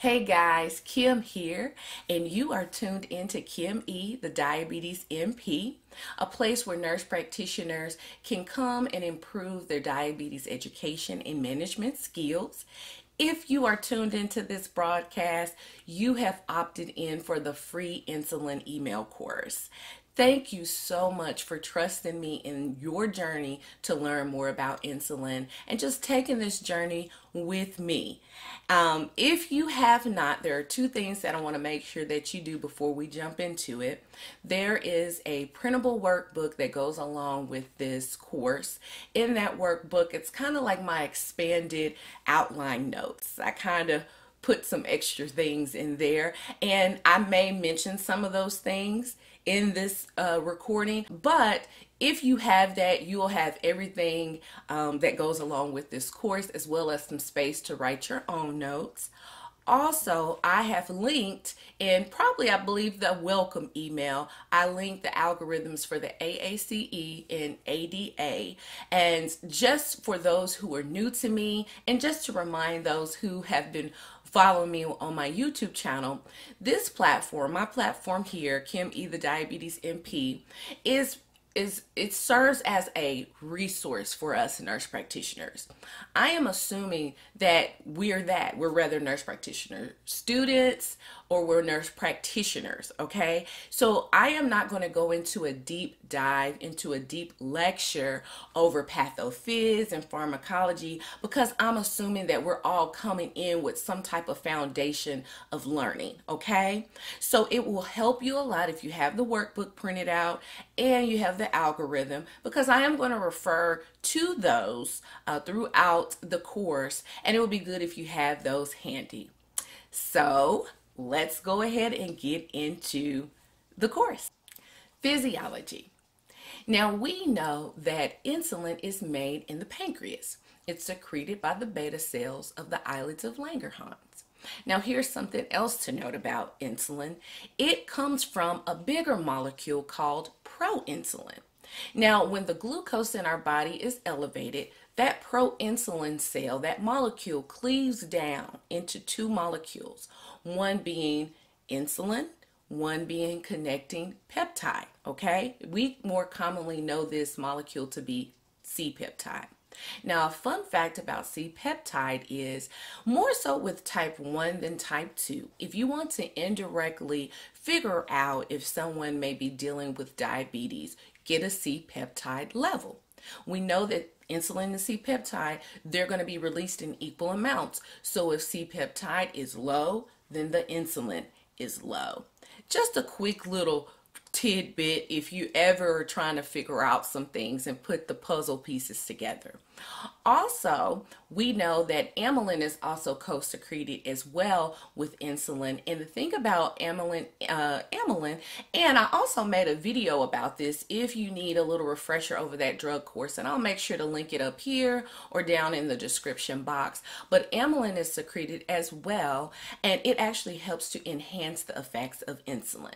Hey guys, Kim here, and you are tuned into Kim E, the Diabetes NP, a place where nurse practitioners can come and improve their diabetes education and management skills. If you are tuned into this broadcast, you have opted in for the free insulin email course. Thank you so much for trusting me in your journey to learn more about insulin and just taking this journey with me. Um, if you have not, there are two things that I want to make sure that you do before we jump into it. There is a printable workbook that goes along with this course. In that workbook, it's kind of like my expanded outline notes. I kind of put some extra things in there, and I may mention some of those things in this uh, recording. But if you have that, you'll have everything um, that goes along with this course, as well as some space to write your own notes. Also, I have linked, and probably I believe the welcome email, I linked the algorithms for the AACE and ADA. And just for those who are new to me, and just to remind those who have been follow me on my YouTube channel, this platform, my platform here, Kim E the Diabetes NP, is is it serves as a resource for us nurse practitioners. I am assuming that we're that. We're rather nurse practitioner students or we're nurse practitioners, okay? So I am not going to go into a deep dive into a deep lecture over pathophys and pharmacology because I'm assuming that we're all coming in with some type of foundation of learning, okay? So it will help you a lot if you have the workbook printed out and you have the algorithm because I am going to refer to those uh, throughout the course and it will be good if you have those handy. So let's go ahead and get into the course. Physiology. Now we know that insulin is made in the pancreas. It's secreted by the beta cells of the islets of Langerhans. Now here's something else to note about insulin. It comes from a bigger molecule called proinsulin. Now when the glucose in our body is elevated, that proinsulin cell, that molecule cleaves down into two molecules, one being insulin, one being connecting peptide, okay? We more commonly know this molecule to be C-peptide. Now, a fun fact about C-peptide is more so with type 1 than type 2. If you want to indirectly figure out if someone may be dealing with diabetes, get a C-peptide level. We know that insulin and C-peptide, they're going to be released in equal amounts. So if C-peptide is low, then the insulin is low. Just a quick little tidbit if you ever are trying to figure out some things and put the puzzle pieces together. Also, we know that amylin is also co-secreted as well with insulin. And the thing about amylin, uh, amylin, and I also made a video about this if you need a little refresher over that drug course, and I'll make sure to link it up here or down in the description box. But amylin is secreted as well, and it actually helps to enhance the effects of insulin.